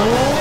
Oh.